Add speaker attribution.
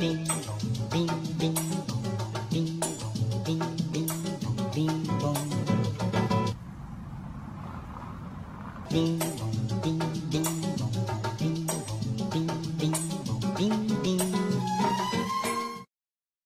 Speaker 1: Bing, bong, bing, bing, bing, bing, bing, bing, bong. Bing, bong.